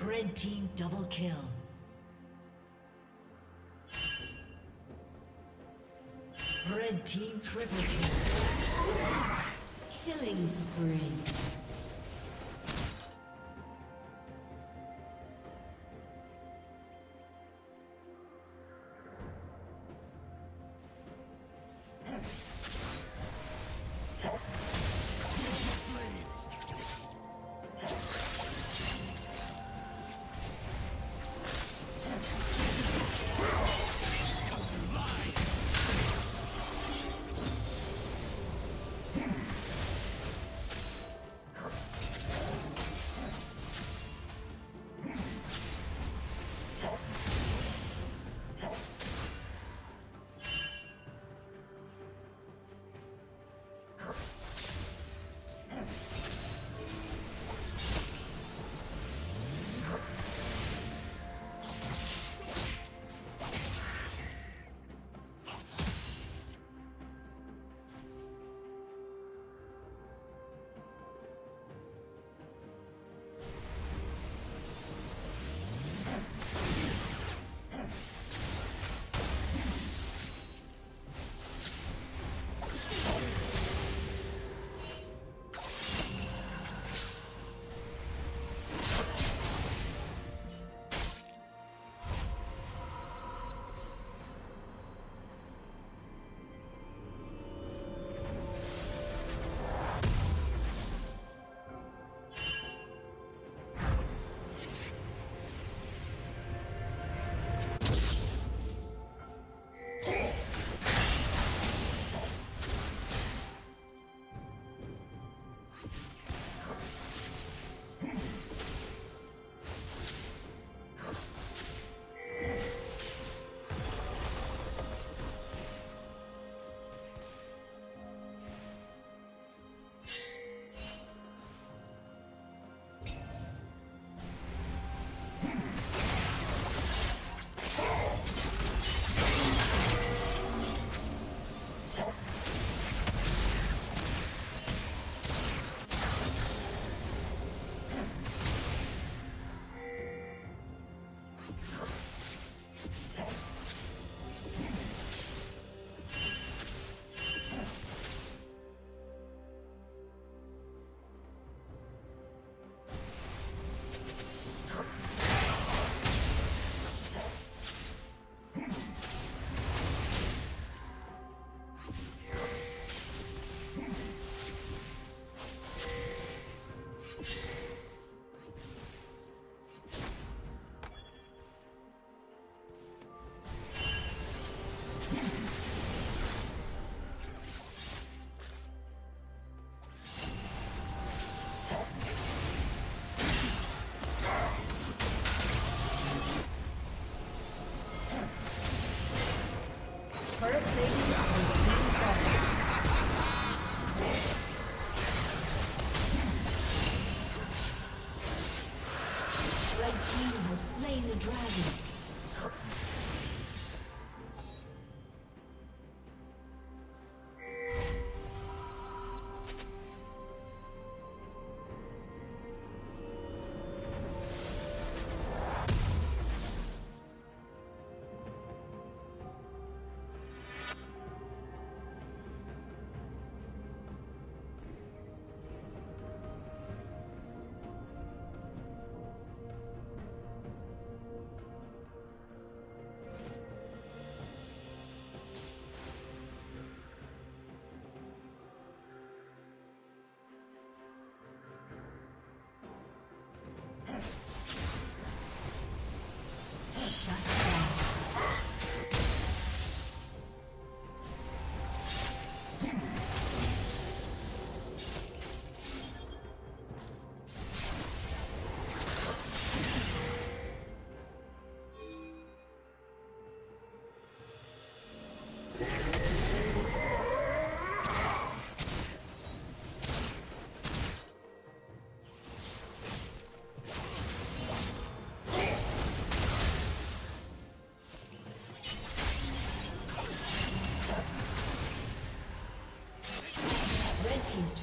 Red team double kill. Red team triple kill. Killing spree.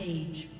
Rampage.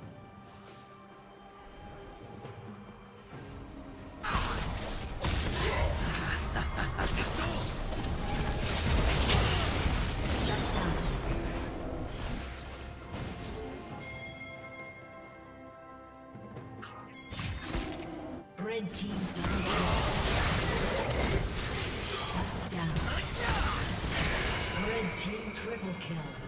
Kill.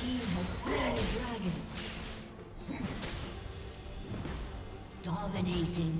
Team has slain the dragon. Dominating.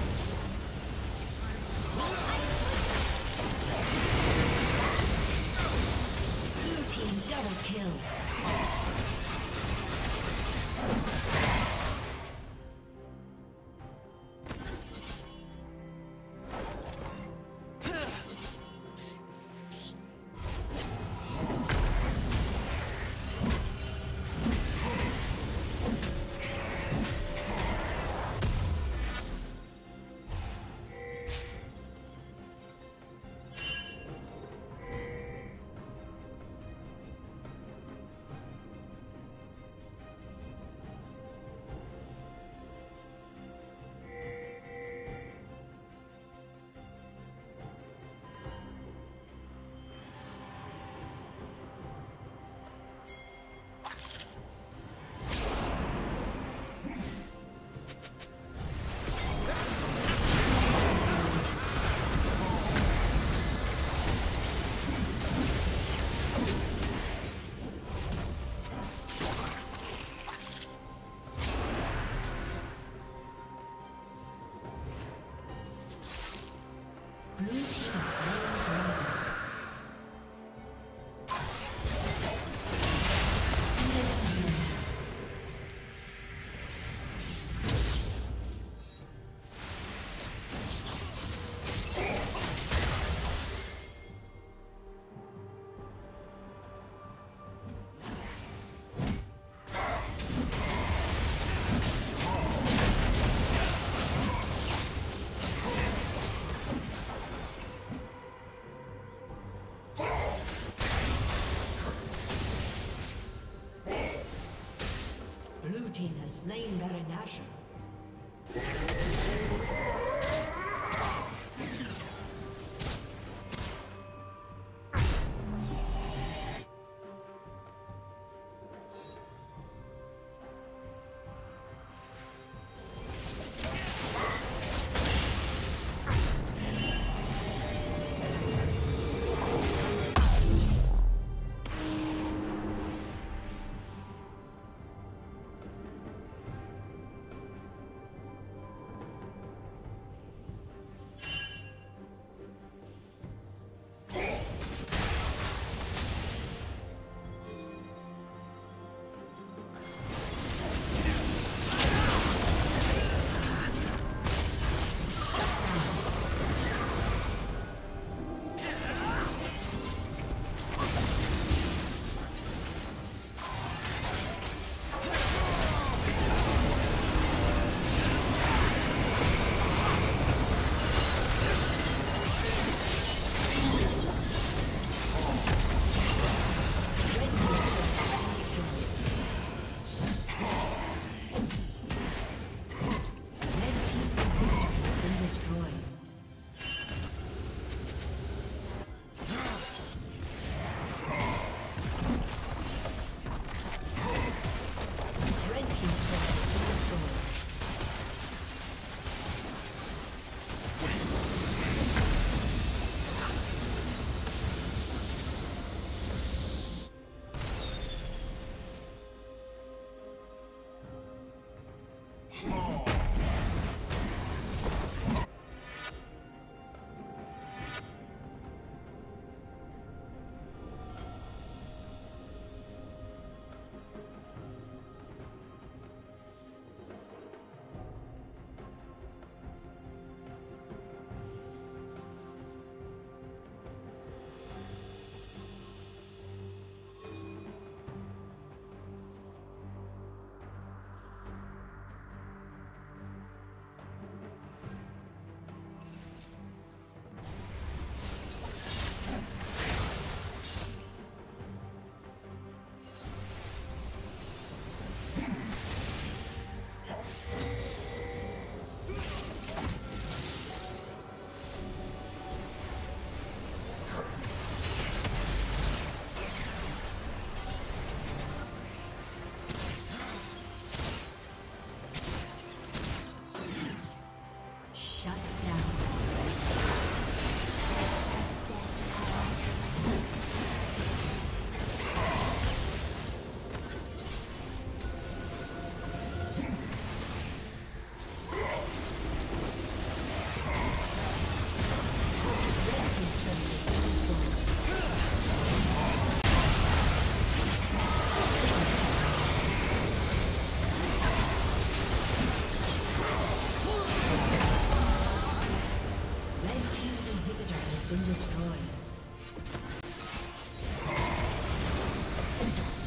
Slain Baron Nashor.